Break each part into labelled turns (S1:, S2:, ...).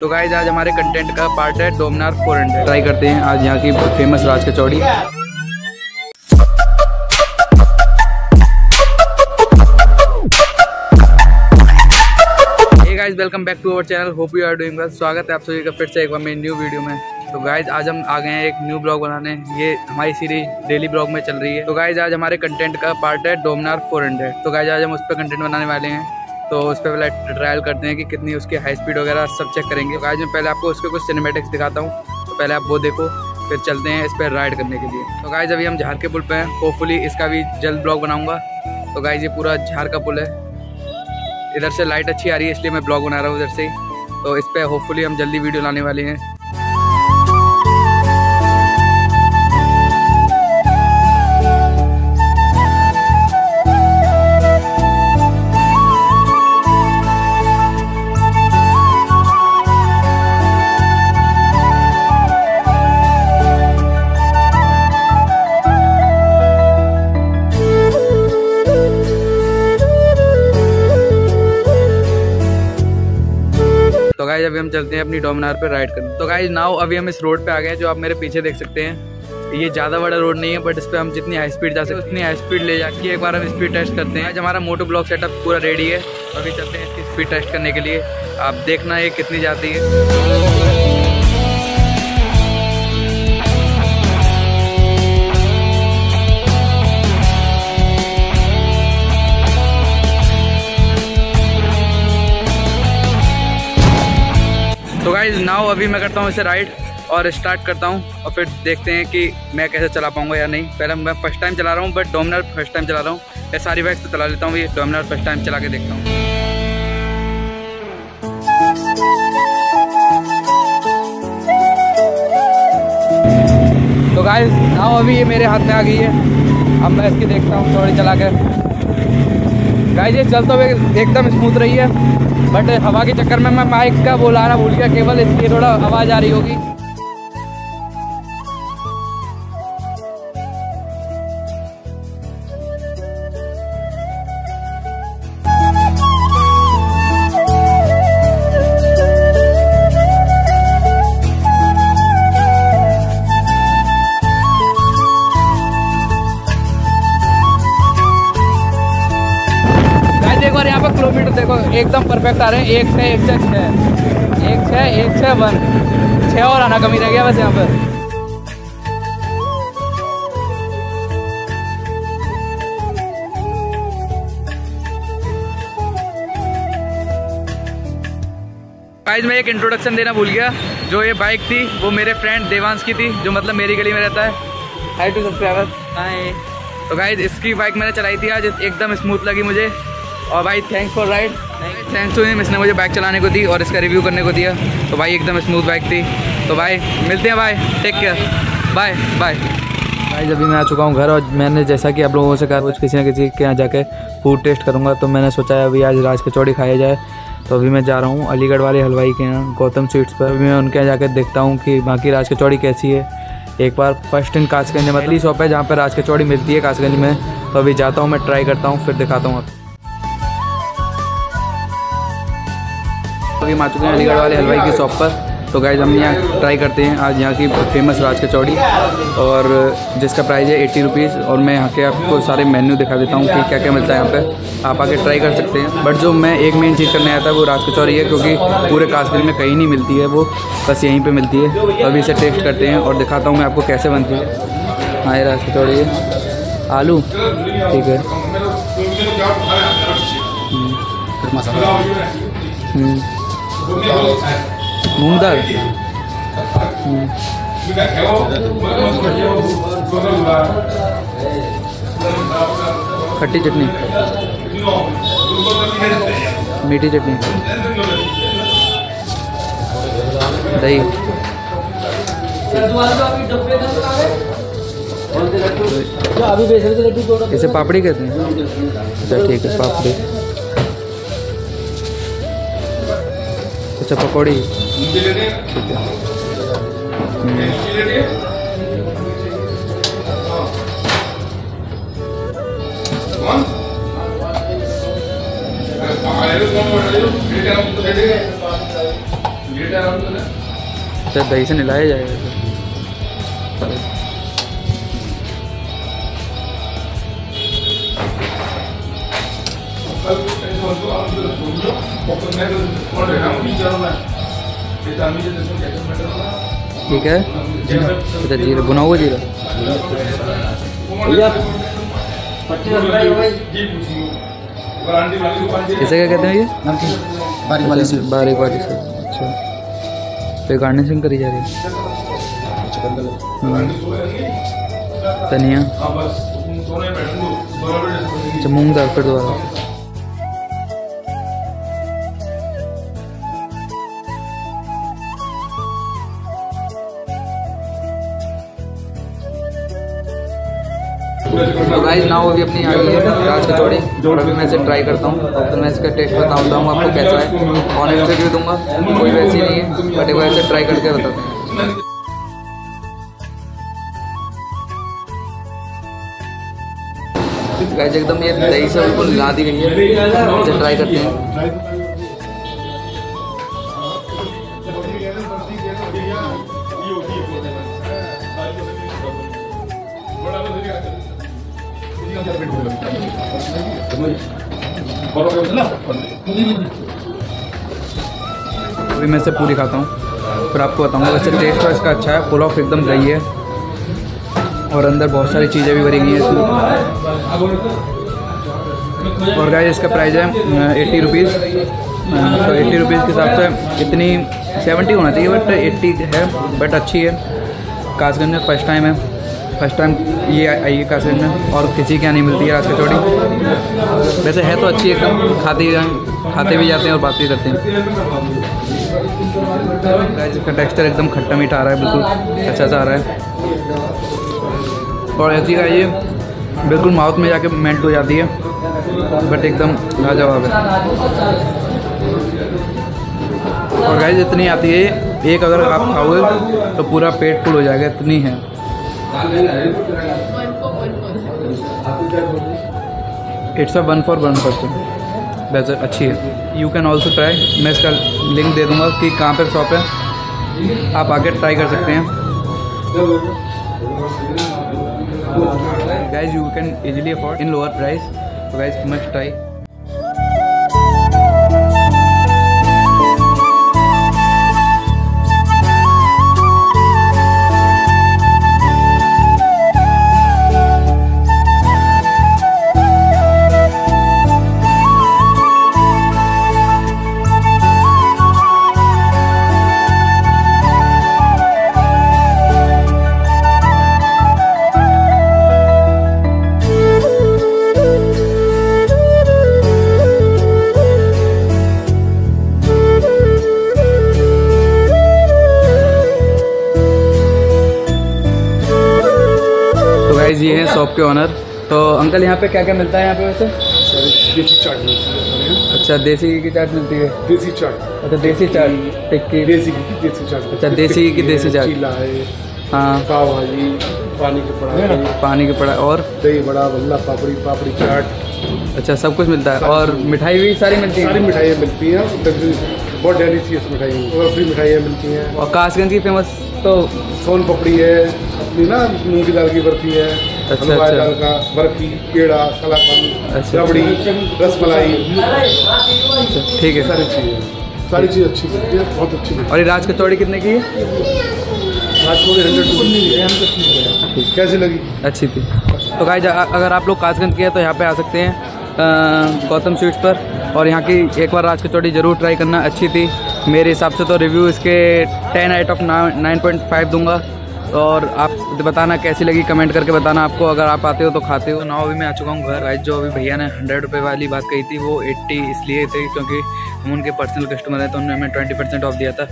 S1: तो गाइज़ आज हमारे कंटेंट का पार्ट है डोमनार फोर हंड्रेड ट्राई करते हैं आज यहाँ की famous Raj kachori guys welcome back to our channel hope you are doing well स्वागत है आप सभी का फिर से एक बार मेरी न्यू वीडियो में। तो गाइज़ आज हम आ गए हैं एक न्यू ब्लॉग बनाने। ये हमारी सीरीज़ डेली ब्लॉग में चल रही है। तो गाइज़ आज हमारे कंटेंट का पार्ट है डोमनार 400 तो गाइज़ आज हम उस पर कंटेंट बनाने वाले हैं। तो उस पर पहले ट्रायल करते हैं कि कितनी उसकी हाई स्पीड वगैरह सब चेक करेंगे। तो आज मैं पहले आपको उसके कुछ सिनेमेटिक्स दिखाता हूँ। तो पहले आप वो देखो, फिर चलते हैं इस पर राइड करने के लिए। तो गाइज़ अभी हम झार के पुल पर हैं। होपफुली इसका भी जल्द ब्लॉग बनाऊँगा। तो गाइज़ ये पूरा झार का पुल है। इधर से लाइट अच्छी आ रही है, इसलिए मैं ब्लॉग बना रहा हूँ उधर से ही। तो इस पर होपफुली हम जल्दी वीडियो लाने वाले हैं। अभी हम चलते हैं अपनी डोमिनार पे राइड करने। तो गाइज़ नाउ अभी हम इस रोड पे आ गए हैं, जो आप मेरे पीछे देख सकते हैं। ये ज़्यादा बड़ा रोड नहीं है बट इस पर हम जितनी हाई स्पीड जा सकते उतनी हाई स्पीड ले जाके एक बार हम स्पीड टेस्ट करते हैं। आज हमारा मोटो ब्लॉक सेटअप पूरा रेडी है। अभी चलते हैं इसकी स्पीड टेस्ट करने के लिए। आप देखना ये कितनी जाती है। गाइज़ नाउ अभी मैं करता हूँ इसे राइड और स्टार्ट करता हूँ और फिर देखते हैं कि मैं कैसे चला पाऊँगा या नहीं। पहले मैं फ़र्स्ट टाइम चला रहा हूँ बट डोमिनर फ़र्स्ट टाइम चला रहा हूँ। मैं सारी बाइक तो चला लेता हूँ, ये डोमिनर फ़र्स्ट टाइम चला के देखता हूँ। तो गाइज़ नाउ अभी ये मेरे हाथ में आ गई है। अब मैं इसकी देखता हूँ, थोड़ी चला कर गाइज़ ये चलते हुए एकदम स्मूथ रही है। बट हवा के चक्कर में मैं माइक का बोला बोलाना भूल गया, केवल इसलिए थोड़ा आवाज़ आ रही होगी। एकदम परफेक्ट आ रहे हैं। एक छः एक छः छः एक छः एक छः वन छः और आना कमी रह गया बस यहाँ पर। गाइस मैं एक इंट्रोडक्शन देना भूल गया। जो ये बाइक थी वो मेरे फ्रेंड देवांश की थी जो मतलब मेरी गली में रहता है। हाई टू सब्सक्राइबर हाय तो गाइस इसकी बाइक मैंने चलाई थी आज। एकदम स्मूथ लगी मुझे। और भाई thanks for ride thanks to him इसने मुझे बाइक चलाने को दी और इसका रिव्यू करने को दिया। तो भाई एकदम स्मूथ बाइक थी। तो भाई मिलते हैं भाई। टेक केयर बाय बाय भाई जब भी मैं आ चुका हूँ घर और मैंने जैसा कि आप लोगों से कहा कुछ किसी ना किसी के यहाँ जाके फ़ूड टेस्ट करूँगा। तो मैंने सोचा अभी आज राज कचौड़ी खाया जाए। तो अभी मैं जा रहा हूँ अलीगढ़ वाले हलवाई के यहाँ गौतम स्वीट्स पर। अभी मैं उनके यहाँ जाकर देखता हूँ कि वहाँ की राज कचौड़ी कैसी है। एक बार फ़र्स्ट इन कासगंज में मतलब शॉप है जहाँ पर राज कचौड़ी मिलती है कासगंज में। तो अभी जाता हूँ मैं ट्राई करता हूँ फिर दिखाता हूँ आप अभी आ चुके हैं अलीगढ़ वाले हलवाई की शॉप पर। तो गाइज़ हम यहाँ ट्राई करते हैं आज यहाँ की फ़ेमस राज कचौड़ी। और जिसका प्राइस है एट्टी रुपीज़ और मैं यहाँ के आपको सारे मेन्यू दिखा देता हूँ कि क्या क्या मिलता है यहाँ पे। आप आके ट्राई कर सकते हैं। बट जो मैं एक मेन चीज़ करने आया था वो राज कचौड़ी है, क्योंकि पूरे काश्मीर में कहीं नहीं मिलती है वो। बस यहीं पर मिलती है। अभी इसे टेस्ट करते हैं और दिखाता हूँ मैं आपको कैसे बनती है। हाँ ये राज कचौड़ी है। आलू। ठीक है। हम्म। मूंग दाल खट्टी चटनी। मीठी चटनी। दही। इसे पापड़ी कहते हैं। अच्छा ठीक है, पापड़ी। अच्छा पकौड़ी। अच्छा दही से नहलाया जाएगा। ठीक है? अच्छा जीरा। भुना हुआ जीरा? इसे क्या कहते हैं ये
S2: बारीक वाली से
S1: अच्छा, बारीक वाली से अच्छा तो गार्निशिंग करी जा रही है। हम्म। धनिया। अच्छा मूंग दाल फिर दोबारा। तो गाइस नाउ अभी अपनी आ गई है राज कचौड़ी। और अभी मैं इसे ट्राई करता हूँ। फिर मैं इसका टेस्ट बताऊँगा हूँ आपको कैसा है। ऑनेस्ट रिव्यू दूँगा। कोई वैसी नहीं है बट एक बार इसे ट्राई करके बताते हैं। एकदम ये दही से बिल्कुल ला दी गई है। इसे ट्राई करते हैं। अभी मैं इसे पूरी खाता हूँ। फिर आपको बताऊँगा। वैसे टेस्ट तो इसका अच्छा है। ऑफ़ एकदम दही है। और अंदर बहुत सारी चीज़ें भी भरी गई हैं इसमें। और गाइस इसका प्राइस है एट्टी रुपीज़ तो एट्टी रुपीज़ के हिसाब से इतनी सेवेंटी होना चाहिए बट एट्टी है बट अच्छी है। कासगंज में फ़र्स्ट टाइम है। फ़र्स्ट टाइम ये आई है कासगंज में और किसी के यहाँ नहीं मिलती है राज कचौड़ी वैसे है तो अच्छी एकदम खाते ही खाते भी जाते हैं और बात भी करते हैं। इसका टेक्सचर एकदम खट्टा मीठा आ रहा है, बिल्कुल अच्छा सा आ रहा है। और ऐसी का ये बिल्कुल माउथ में जाके मेल्ट हो जाती है बट एकदम लाजवाब है। और गाइस इतनी आती है, एक अगर आप खाओगे तो पूरा पेट फुल हो जाएगा, इतनी है। It's a one for one person वैसे अच्छी है यू कैन ऑल्सो ट्राई मैं इसका लिंक दे दूँगा कि कहाँ पर शॉप है। आप आके ट्राई कर सकते हैं। Guys you can easily afford in lower price guys guys must ये हैं शॉप के ऑनर तो अंकल यहाँ पे क्या क्या मिलता है यहाँ पे वैसे?
S2: देसी चाट मिलती है
S1: अच्छा देसी घी की चाट मिलती है।
S2: देसी चाट।
S1: अच्छा देसी चाट टिक्की।
S2: देसी की देसी चाट।
S1: अच्छा, देसी की देसी चाट।
S2: हाँ पाव भाजी पानी के पड़ा
S1: पानी के पड़ा और?
S2: दही बड़ा बल्ला पापड़ी पापड़ी चाट।
S1: अच्छा सब कुछ मिलता है और मिठाई भी सारी मिलती है?
S2: सारी
S1: है
S2: मिठाइयाँ मिलती हैं बहुत डेलीशियस मिठाई और फ्री मिठाइयाँ मिलती हैं।
S1: और कासगंज की फ़ेमस तो
S2: सोन पपड़ी है अपनी ना मूंग की दाल की बर्फ़ी है
S1: अच्छा,
S2: हलवा
S1: अच्छा।
S2: दाल का बर्फ़ी पेड़ा कलाकंद
S1: अच्छा।
S2: रबड़ी रसमलाई।
S1: अच्छा, ठीक है।
S2: सारी चीज़ें सारी चीज़ अच्छी मिलती है बहुत अच्छी मिलती
S1: और ये राज कचौड़ी कितने की है?
S2: है। आज हंड्रेड कैसी लगी?
S1: अच्छी थी। तो गाइज़ अगर आप लोग कासगंज के हैं तो यहाँ पे आ सकते हैं गौतम स्वीट्स पर। और यहाँ की एक बार राज कचौड़ी ज़रूर ट्राई करना अच्छी थी। मेरे हिसाब से तो रिव्यू इसके ten out of nine point five दूँगा। और आप बताना कैसी लगी? कमेंट करके बताना आपको। अगर आप आते हो तो खाते हो। ना अभी मैं आ चुका हूँ घर। आज जो अभी भैया ने हंड्रेड रुपये वाली बात कही थी, वो एट्टी इसलिए थी क्योंकि हम उनके पर्सनल कस्टमर हैं तो उन्होंने हमें ट्वेंटी परसेंट ऑफ़ दिया था।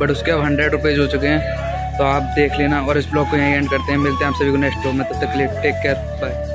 S1: बट उसके अब हंड्रेड रुपीज़ हो चुके हैं तो आप देख लेना और इस ब्लॉग को यहीं एंड करते हैं। मिलते हैं आप सभी को नेक्स्ट ब्लॉग में। तब तक लिए टेक केयर बाय